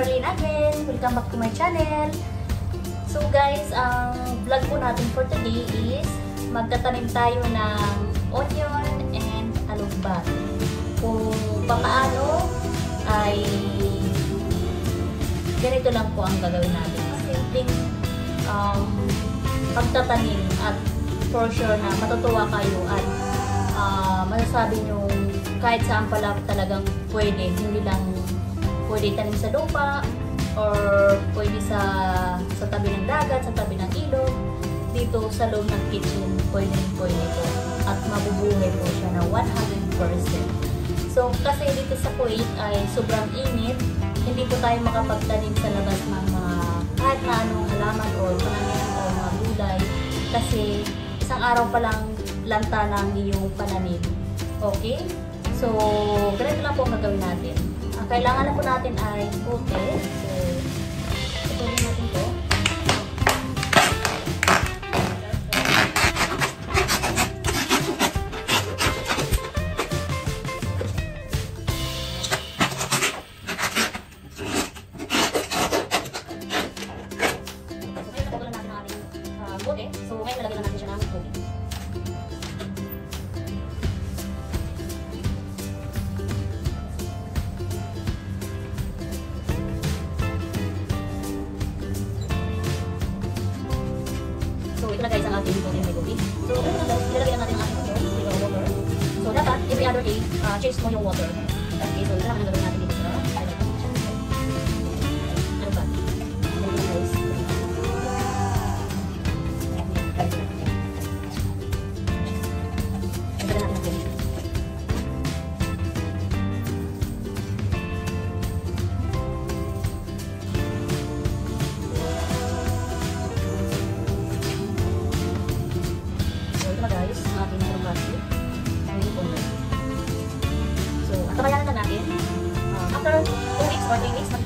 Marlene again. Welcome back to my channel. So guys, ang vlog po natin for today is magtatanim tayo ng onion and alugbat. Kung paano ay ganito lang po ang gagawin natin. Simpleng um, pagtatanim at for sure na matutuwa kayo at uh, masasabi nyo kahit saan pala talagang pwede, hindi lang pwede tanim sa lupa or pwede sa sa tabi ng dagat, sa tabi ng ilog, dito sa loob ng kitchen, pwede pwede po. At mabubuhay po siya na 100%. So, kasi dito sa Kuwait ay sobrang init, hindi po tayo makapagtanim sa labas ng mga kahit na anong halaman o pananim o mga gulay kasi isang araw pa lang lanta ng iyong pananim. Okay? So, ganito lang po ang gagawin natin. Ang kailangan na po natin ay puti. So, ituloy natin to. So, ngayon nakuha natin ang ating puti. So, ngayon nalagyan na natin siya ng tubig. Na guys ang ating may tubig. So, ito na guys, ilalagay na natin ang ating ito water. So, dapat every other day, uh, change mo yung water. Okay, so ito na ang gagawin natin dito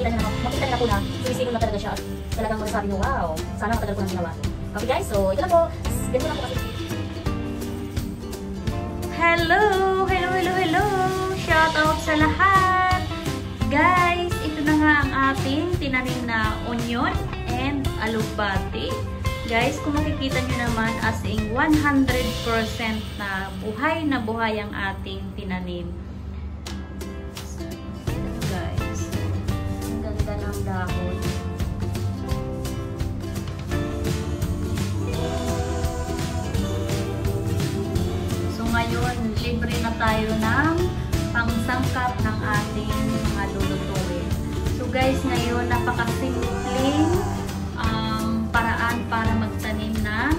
3 weeks, makikita na, makikita na po na sumisigil na talaga siya at talagang masasabi nyo, wow, sana matagal ko nang ginawa. to." Okay guys, so ito na po. Ganito lang po kasi. Hello! Hello, hello, hello! Shout out sa lahat! Guys, ito na nga ang ating tinanim na onion and alubati. Guys, kung makikita nyo naman as in 100% na buhay na buhay ang ating tinanim. Tayo ng pangsangkap ng ating mga lulutuin. So guys, ngayon napakasimpleng um, paraan para magtanim ng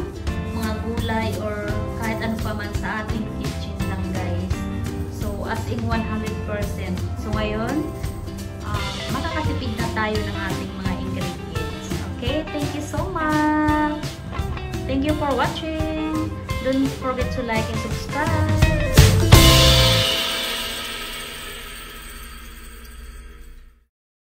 mga gulay or kahit ano pa man sa ating kitchen lang guys. So as in 100%. So ngayon, um, makakatipid na tayo ng ating mga ingredients. Okay? Thank you so much! Thank you for watching! Don't forget to like and subscribe.